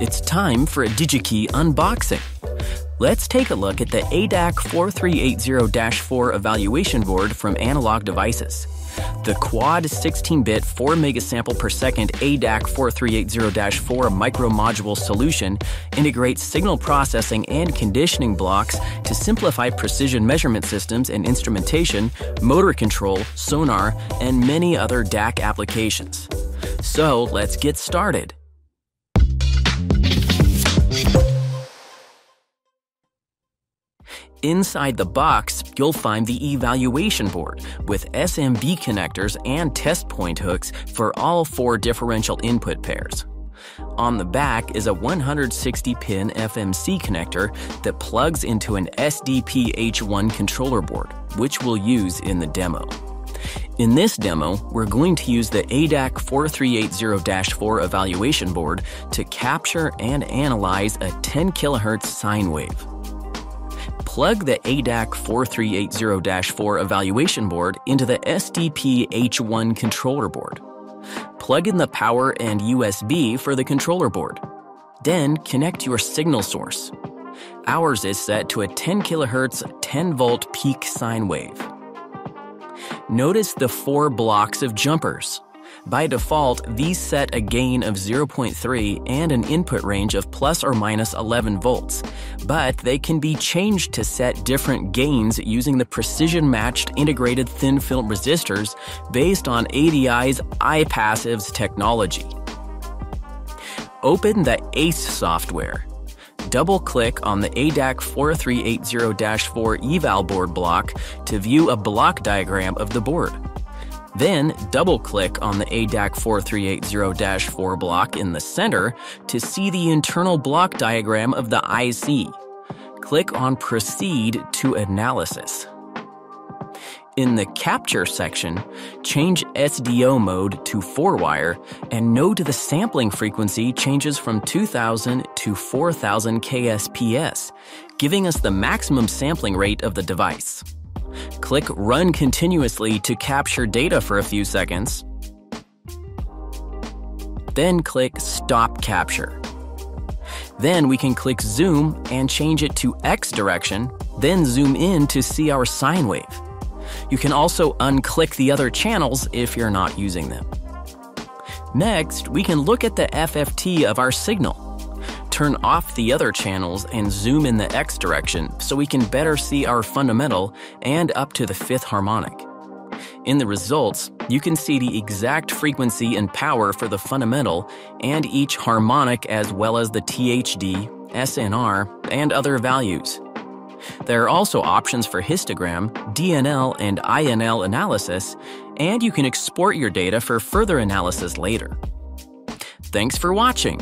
It's time for a DigiKey unboxing. Let's take a look at the ADAQ 4380-4 evaluation board from Analog Devices. The quad 16-bit 4 megasample per second ADAQ 4380-4 micro-module solution integrates signal processing and conditioning blocks to simplify precision measurement systems and instrumentation, motor control, sonar, and many other DAQ applications. So let's get started. Inside the box, you'll find the evaluation board with SMB connectors and test point hooks for all four differential input pairs. On the back is a 160-pin FMC connector that plugs into an SDP-H1 controller board, which we'll use in the demo. In this demo, we're going to use the ADAQ 4380-4 evaluation board to capture and analyze a 10 kHz sine wave plug the ADAQ 4380-4 evaluation board into the SDP H1 controller board. Plug in the power and USB for the controller board. Then connect your signal source. Ours is set to a 10 kHz 10 volt peak sine wave. Notice the four blocks of jumpers. By default, these set a gain of 0.3 and an input range of plus or minus 11 volts, but they can be changed to set different gains using the precision-matched integrated thin-film resistors based on ADI's iPassives technology. Open the ACE software. Double-click on the ADAQ 4380-4 eval board block to view a block diagram of the board. Then double-click on the ADAQ 4380-4 block in the center to see the internal block diagram of the IC. Click on Proceed to Analysis. In the Capture section, change SDO mode to 4-wire and note the sampling frequency changes from 2000 to 4000 kSPS, giving us the maximum sampling rate of the device. Click Run continuously to capture data for a few seconds. Then click Stop Capture. Then we can click Zoom and change it to X direction, then zoom in to see our sine wave. You can also unclick the other channels if you're not using them. Next, we can look at the FFT of our signal turn off the other channels and zoom in the X direction so we can better see our fundamental and up to the fifth harmonic. In the results, you can see the exact frequency and power for the fundamental and each harmonic as well as the THD, SNR, and other values. There are also options for histogram, DNL, and INL analysis, and you can export your data for further analysis later. Thanks for watching!